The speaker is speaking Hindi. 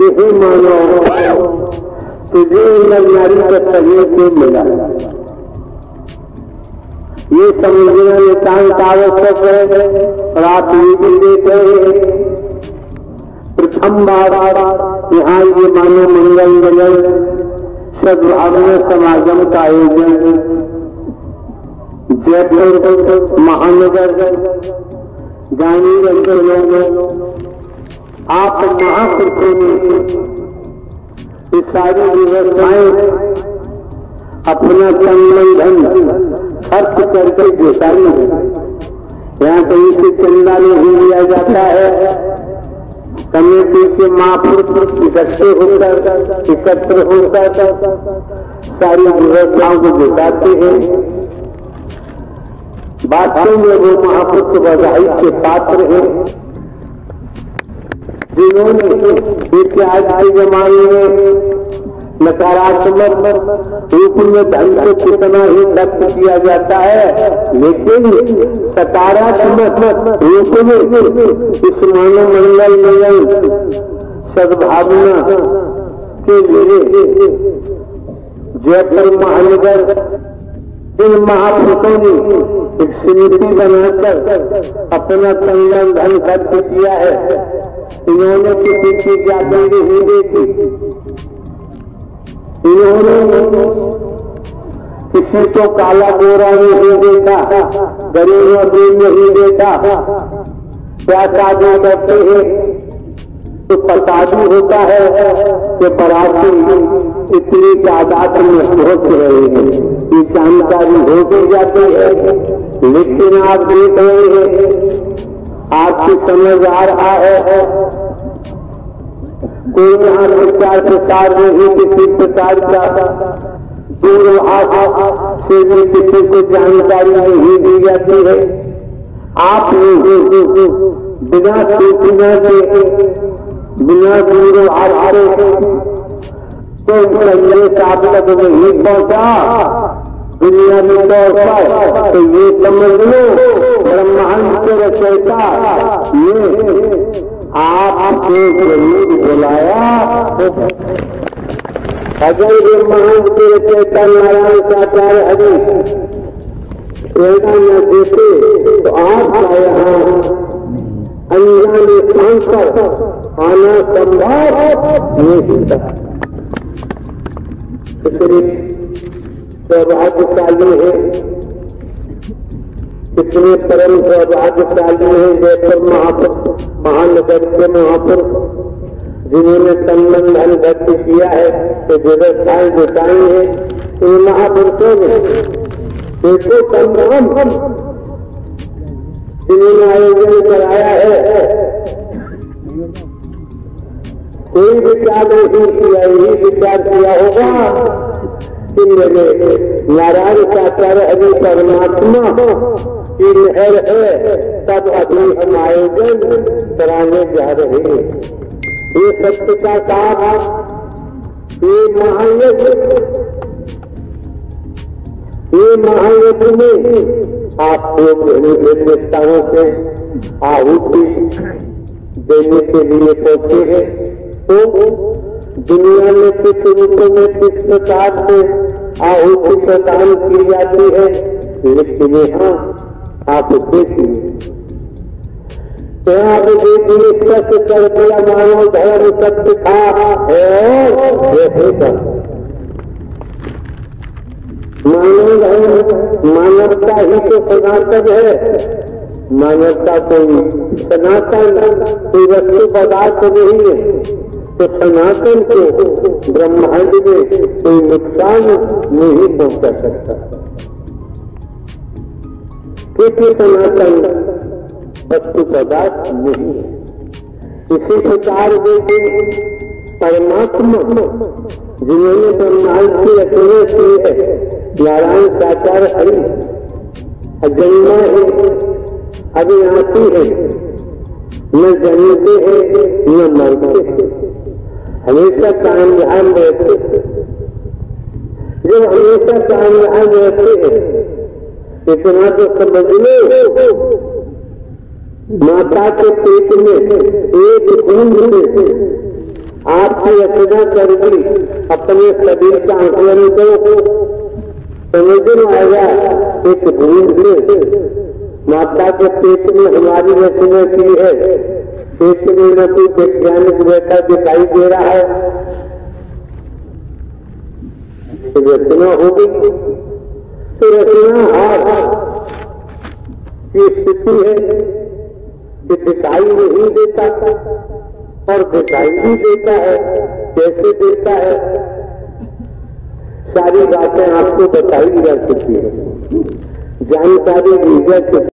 कि हे मानो तुझे नर का सहयोग क्यों मिला। ये समझना नितांत आवश्यक है भी देख रहे हैं प्रथम बार यहाँ ये मानो मंगल मंगल सद्भावना समागम का आयोजन। जयपुर महानगर, गांधी में आप महापुरुषों ने ये सारी व्यवस्थाएँ अपना तन धन खर्च करके जुटाई है। यहाँ कहीं से चंदा नहीं लिया जाता है। कमेटी के महापुरुष इकट्ठे होकर, एकत्र होकर सारी व्यवस्थाओं को जुटाते हैं। वास्तव में वो महापुरुष बधाई के पात्र हैं। जिन्होंने देखिए, आज के जमाने में नकारात्मक रूप में धन को कितना ही व्यक्त किया जाता है, लेकिन सकारात्मक रूप में इस मानव मंगल सद्भावना के लिए जयपुर महानगर इन महापुरुषों ने एक समिति बनाकर अपना संगम धन खर्च किया है। इन्होंने किसी की जाति नहीं देखी? इन्होंने किसी को काला गोरा नहीं देखा, गरीब दिन नहीं देखा। क्या शादी करते हैं तो पता भी होता है कि बराती इतनी तादाद में पहुँच रहे हैं। ये जानकारी हो भी जाती है, लेकिन आप देख रहे हैं आपकी समझ आ रहा है। कोई यहाँ प्रचार प्रसार नहीं किसी प्रकार का दूर से भी किसी को जानकारी नहीं दी जाती है। आप बिना सूचना के, बिना दूर आधारे तो संदेश आप तक नहीं पहुँचा। दुनिया में पर तो ये समझ लो। रचयिता ये आपको ज़रूर बुलाया। अगर ब्रह्मांड के रचयिता नारायण साचार्य हरि। प्रेरणा न देते तो आपका यहाँ अनजान स्थान पर आना संभव? नहीं इसलिए सौभाग्यशाली है। कितने परम सौभाग्यशाली है जयपुर महापुर महानगर के महापुर। जिन्होंने संबंध धन व्यक्त किया है तो व्यवस्थाएँ जुटाई है इन महापुरुषों ने देखो संग्राम जिन्होंने आयोजन कराया है, कोई विचार नहीं किया, यही विचार किया होगा कि मेरे नारायण साचार्य हरि परमात्मा की लहर है तब अभी हम आयोजन कराने जा रहे हैं ये सत्य का काम ये महायज्ञ ये महायज्ञ में आपको देवताओं से आहुति देने के लिए पहुँचे हैं। तो दुनिया में किस रूप में किस प्रकार से आहुति प्रदान की जाती है। लेकिन यहाँ आप देखिए तो आप देखिए कर दिया, मानव धर्म सत्य था मानव धर्म मानवता ही तो सनातन है। मानवता कोई सनातन कोई वस्तु पदार्थ नहीं है। तो सनातन को ब्रह्मांड में कोई नुकसान नहीं पहुँचा सकता। क्योंकि सनातन वस्तु पदार्थ नहीं है। इसी प्रकार देखिए परमात्मा जिन्होंने ब्रह्मांड की रचना की है, नारायण साकार हरि, अजन्मा है, अविनाशी है, न जन्मते हैं, न मरते हैं। हमेशा कायम ध्यान रहते जब हमेशा कायम ध्यान रहते हैं इतना तो समझ लो माता के पेट में एक बूंद से आपकी रचना कर दी अपने शरीर का आकलन करो समझ में आएगा एक बूंद से माता के पेट में हमारी रचना की है। में न कोई वैज्ञानिक बैठा दिखाई दे रहा है। रचना होगी तो रचना हाथ की स्थिति है कि दिखाई नहीं देता और दिखाई भी देता है। कैसे देता है? सारी बातें आपको बताई जा चुकी है। जानकारी दी जा सकती